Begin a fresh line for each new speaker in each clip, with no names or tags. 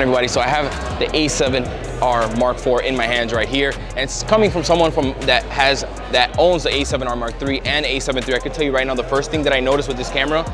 everybody. So I have the A7R Mark IV in my hands right here. And it's coming from someone from that has, that owns the A7R Mark III and A7 III. I can tell you right now, the first thing that I noticed with this camera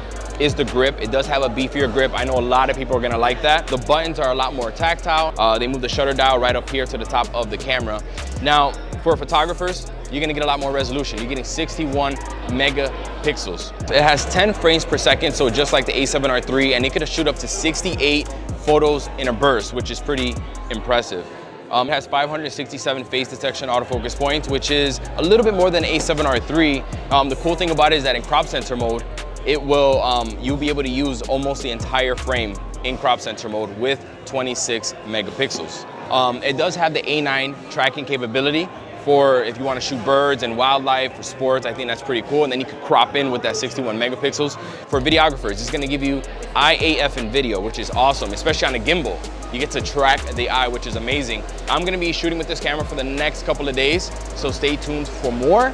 is the grip. It does have a beefier grip. I know a lot of people are gonna like that. The buttons are a lot more tactile. Uh, they move the shutter dial right up here to the top of the camera. Now, for photographers, you're gonna get a lot more resolution. You're getting 61 megapixels. It has 10 frames per second, so just like the A7R III, and it could shoot up to 68 photos in a burst, which is pretty impressive. Um, it has 567 face detection autofocus points, which is a little bit more than A7R III. Um, the cool thing about it is that in crop sensor mode, it will, um, you'll be able to use almost the entire frame in crop sensor mode with 26 megapixels. Um, it does have the A9 tracking capability, for if you want to shoot birds and wildlife for sports, I think that's pretty cool. And then you could crop in with that 61 megapixels. For videographers, it's going to give you Eye AF in video, which is awesome, especially on a gimbal. You get to track the eye, which is amazing. I'm going to be shooting with this camera for the next couple of days, so stay tuned for more.